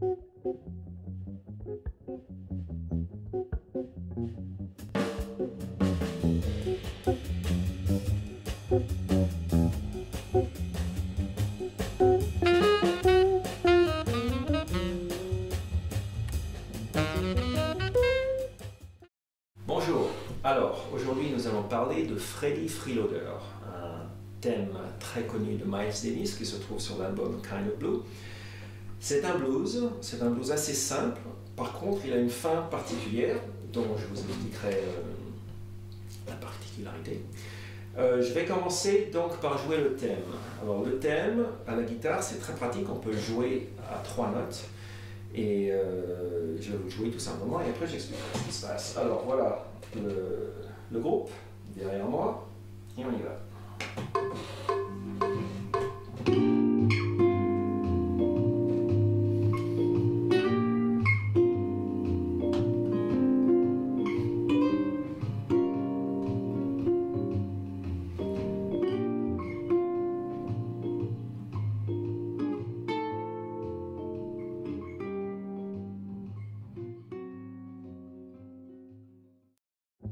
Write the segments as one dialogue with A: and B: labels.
A: Bonjour, alors aujourd'hui nous allons parler de Freddy Freeloader, un thème très connu de Miles Davis qui se trouve sur l'album Kind of Blue. C'est un blues, c'est un blues assez simple, par contre il a une fin particulière dont je vous expliquerai euh, la particularité. Euh, je vais commencer donc par jouer le thème. Alors le thème à la guitare c'est très pratique, on peut jouer à trois notes. Et euh, je vais vous jouer tout simplement et après j'expliquerai ce qui se passe. Alors voilà le, le groupe derrière moi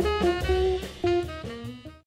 A: Música